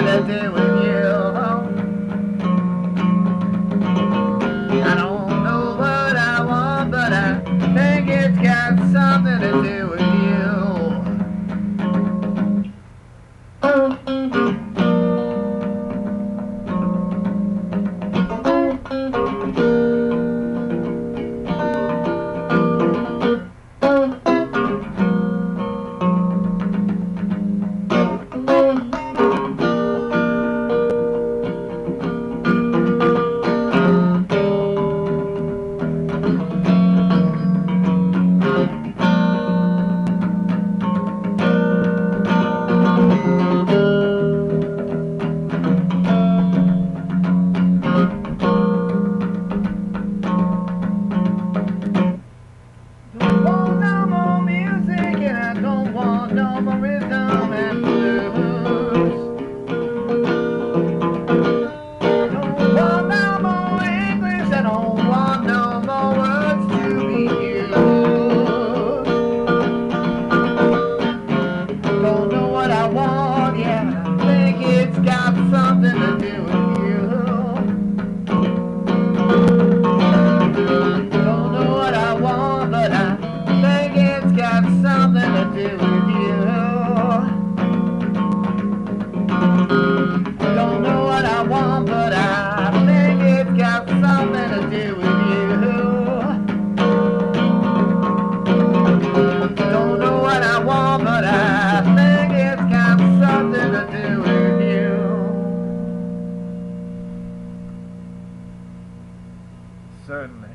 gonna do with you? music and I don't want no more rhythm. Certainly.